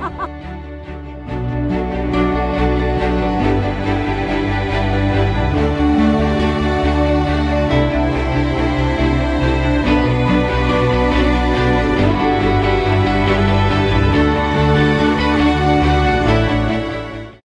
ha ha ha